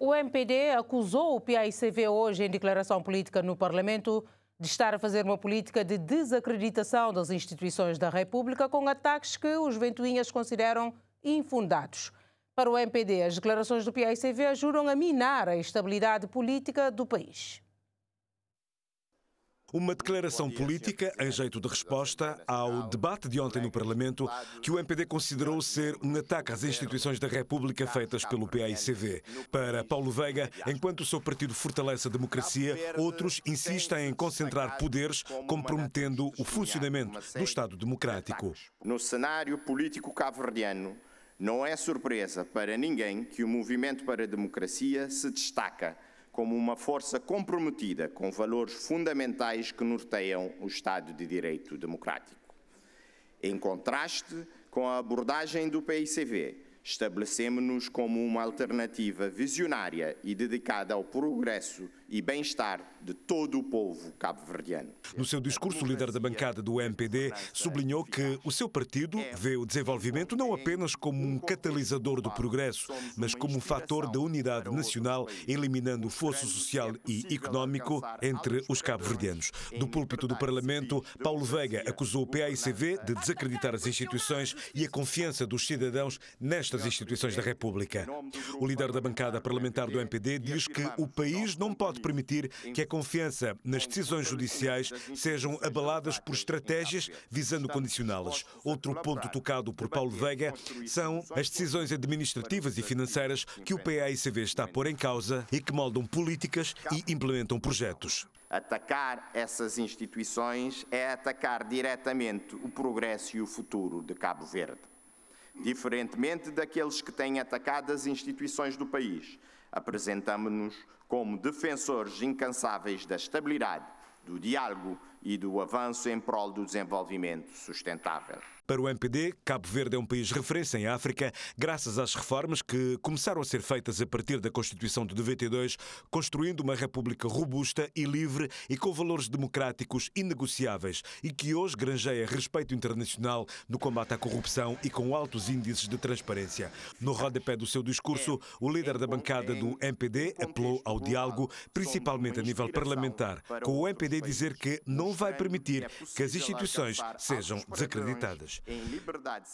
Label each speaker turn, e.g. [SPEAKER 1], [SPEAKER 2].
[SPEAKER 1] O MPD acusou o PAICV hoje em declaração política no Parlamento de estar a fazer uma política de desacreditação das instituições da República com ataques que os ventoinhas consideram infundados. Para o MPD, as declarações do PAICV ajudam a minar a estabilidade política do país.
[SPEAKER 2] Uma declaração política em jeito de resposta ao debate de ontem no Parlamento, que o MPD considerou ser um ataque às instituições da República feitas pelo PAICV. Para Paulo Veiga, enquanto o seu partido fortalece a democracia, outros insistem em concentrar poderes, comprometendo o funcionamento do Estado democrático.
[SPEAKER 3] No cenário político cabo-verdiano, não é surpresa para ninguém que o movimento para a democracia se destaca como uma força comprometida com valores fundamentais que norteiam o Estado de Direito democrático. Em contraste com a abordagem do PICV, estabelecemos-nos como uma alternativa visionária e dedicada ao progresso e bem-estar de todo o povo cabo-verdiano.
[SPEAKER 2] No seu discurso, o líder da bancada do MPD sublinhou que o seu partido vê o desenvolvimento não apenas como um catalisador do progresso, mas como um fator da unidade nacional, eliminando o fosso social e económico entre os cabo-verdianos. Do púlpito do Parlamento, Paulo Veiga acusou o PAICV de desacreditar as instituições e a confiança dos cidadãos nestas instituições da República. O líder da bancada parlamentar do MPD diz que o país não pode permitir que a confiança nas decisões judiciais sejam abaladas por estratégias visando condicioná-las. Outro ponto tocado por Paulo Veiga são as decisões administrativas e financeiras que o PAICV está a pôr em causa e que moldam políticas e implementam projetos.
[SPEAKER 3] Atacar essas instituições é atacar diretamente o progresso e o futuro de Cabo Verde. Diferentemente daqueles que têm atacado as instituições do país, apresentamos-nos como defensores incansáveis da estabilidade, do diálogo e do avanço em prol do desenvolvimento sustentável.
[SPEAKER 2] Para o MPD, Cabo Verde é um país referência em África, graças às reformas que começaram a ser feitas a partir da Constituição de 92, construindo uma república robusta e livre e com valores democráticos inegociáveis e que hoje granjeia respeito internacional no combate à corrupção e com altos índices de transparência. No rodapé do seu discurso, o líder da bancada do MPD apelou ao diálogo, principalmente a nível parlamentar, com o MPD dizer que não vai permitir que as instituições sejam desacreditadas.
[SPEAKER 3] Em liberdade